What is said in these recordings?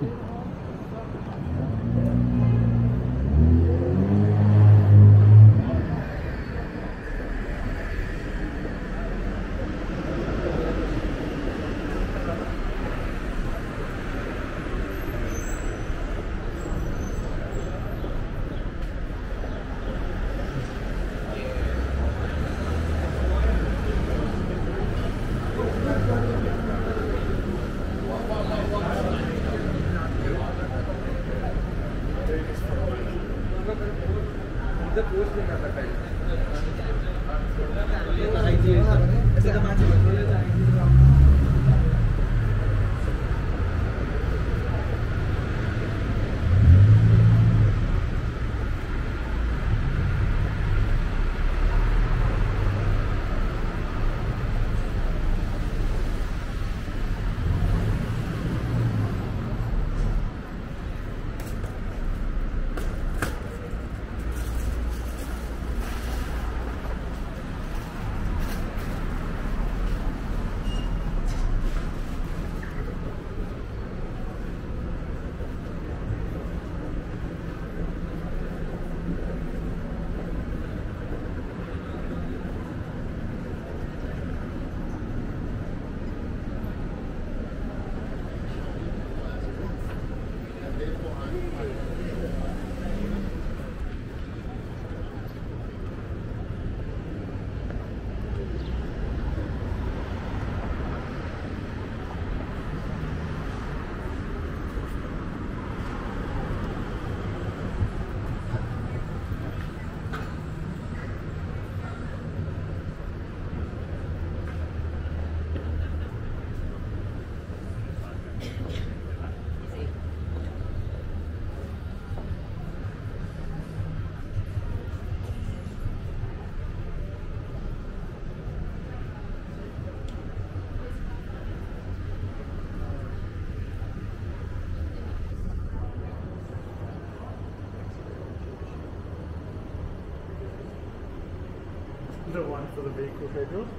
Yeah. tudo bem com o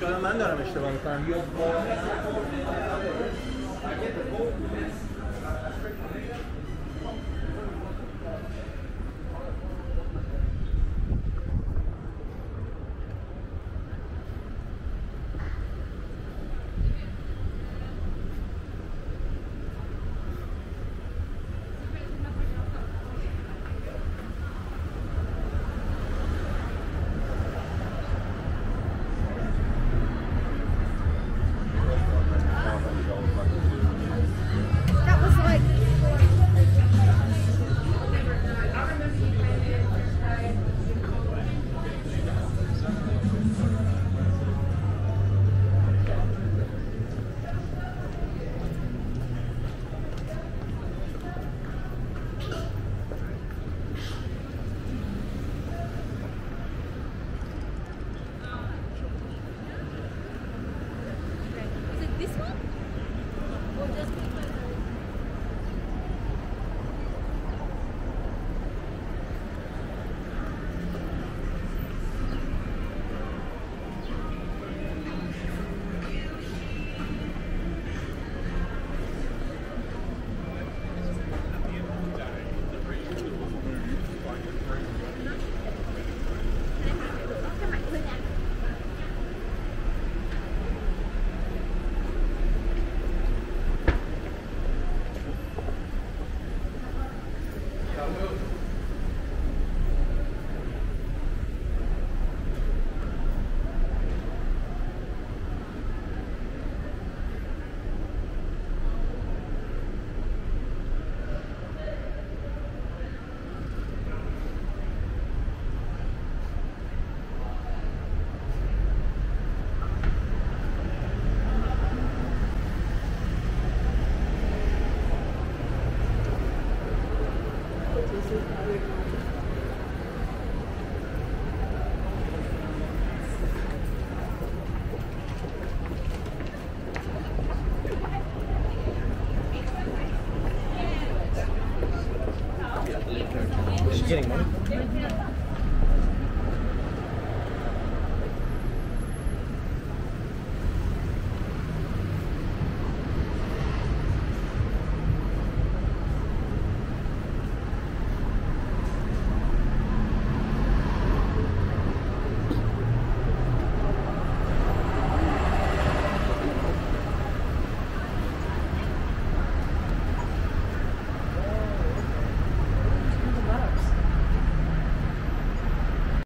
شاید من دارم اشتباه می‌کنم. یا